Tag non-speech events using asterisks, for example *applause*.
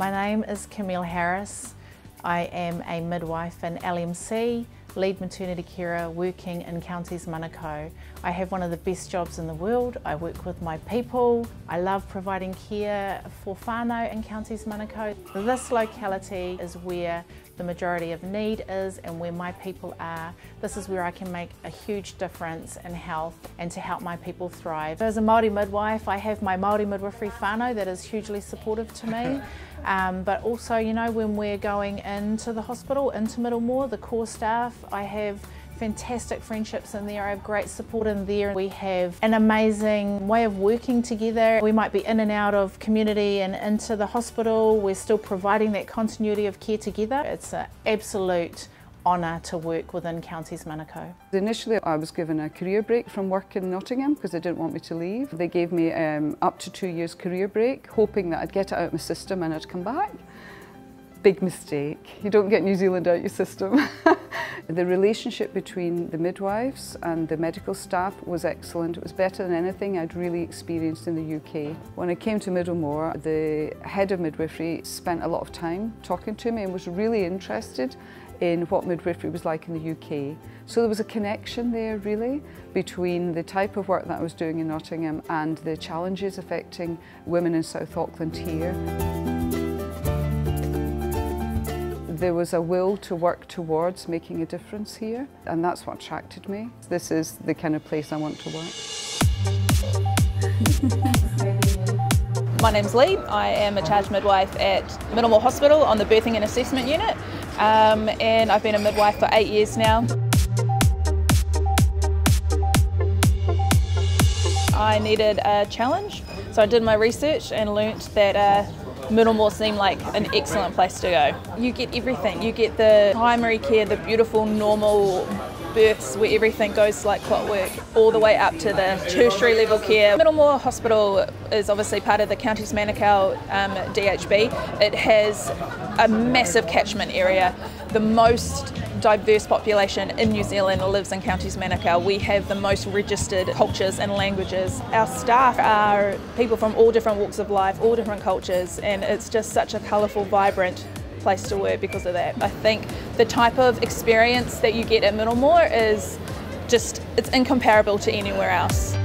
My name is Camille Harris. I am a midwife in LMC, lead maternity carer working in Counties Manukau. I have one of the best jobs in the world. I work with my people. I love providing care for whānau in Counties Manukau. This locality is where the majority of need is and where my people are. This is where I can make a huge difference in health and to help my people thrive. As a Māori midwife, I have my Māori midwifery whānau that is hugely supportive to me. *laughs* Um, but also, you know, when we're going into the hospital, into Middlemore, the core staff, I have fantastic friendships in there. I have great support in there. We have an amazing way of working together. We might be in and out of community and into the hospital. We're still providing that continuity of care together. It's an absolute honour to work within Counties Manukau. Initially I was given a career break from work in Nottingham because they didn't want me to leave. They gave me um, up to two years career break hoping that I'd get it out of my system and I'd come back. Big mistake. You don't get New Zealand out your system. *laughs* the relationship between the midwives and the medical staff was excellent. It was better than anything I'd really experienced in the UK. When I came to Middlemore, the head of midwifery spent a lot of time talking to me and was really interested in what midwifery was like in the UK. So there was a connection there really between the type of work that I was doing in Nottingham and the challenges affecting women in South Auckland here there was a will to work towards making a difference here and that's what attracted me. This is the kind of place I want to work. *laughs* My name's Leigh. I am a charge midwife at Middlemore Hospital on the Birthing and Assessment Unit um, and I've been a midwife for eight years now. I needed a challenge so I did my research and learnt that uh, Middlemore seemed like an excellent place to go. You get everything. You get the primary care, the beautiful normal births where everything goes like clockwork, all the way up to the tertiary level care. Middlemore Hospital is obviously part of the Counties Manukau um, DHB. It has a massive catchment area, the most diverse population in New Zealand lives in Counties Manukau. We have the most registered cultures and languages. Our staff are people from all different walks of life, all different cultures, and it's just such a colourful, vibrant place to work because of that. I think the type of experience that you get at Middlemore is just, it's incomparable to anywhere else.